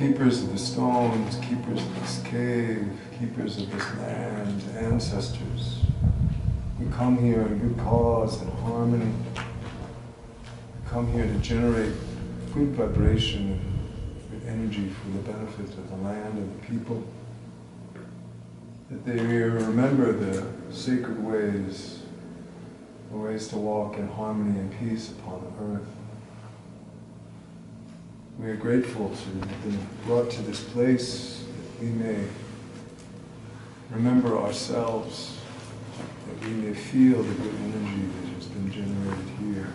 keepers of the stones, keepers of this cave, keepers of this land, ancestors. We come here in good cause and harmony. We come here to generate good vibration and energy for the benefit of the land and the people. That they remember the sacred ways, the ways to walk in harmony and peace upon the earth. We are grateful to have been brought to this place that we may remember ourselves, that we may feel the good energy that has been generated here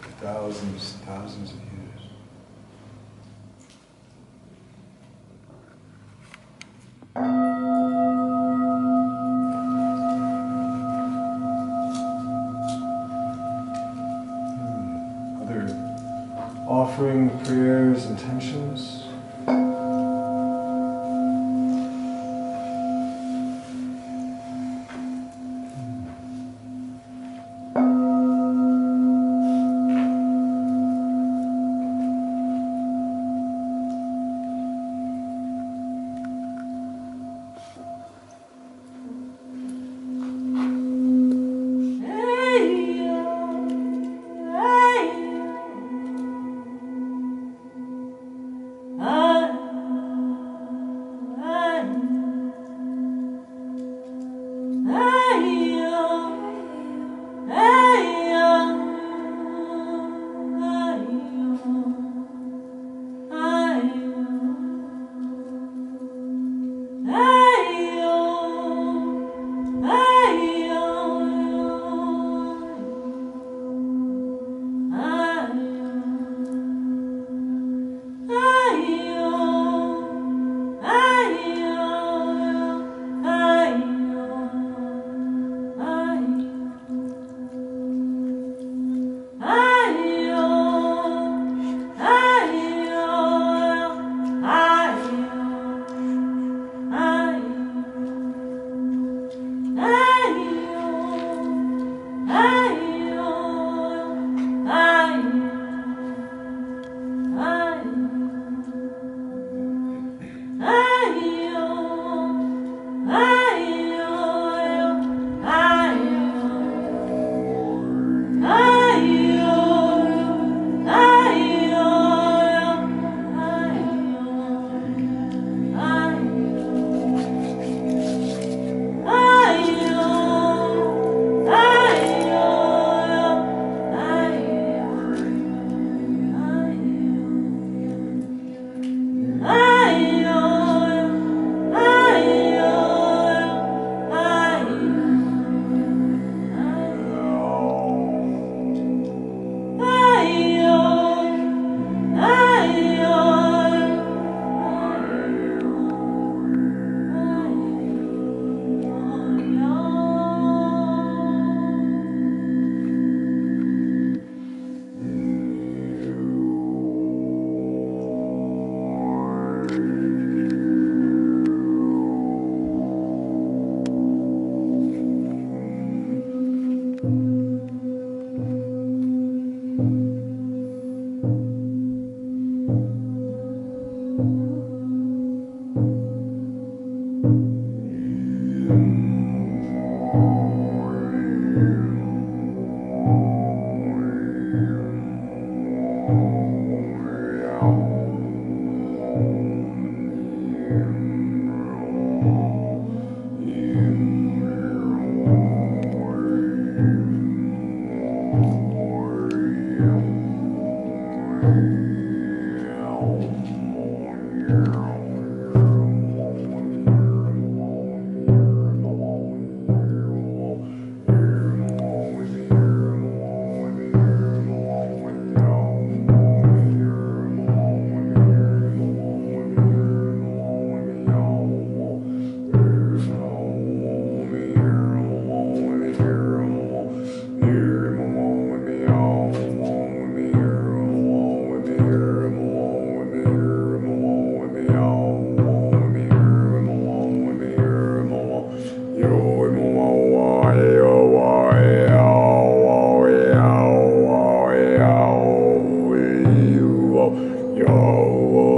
for thousands, thousands of years. Offering, prayers, intentions. yo.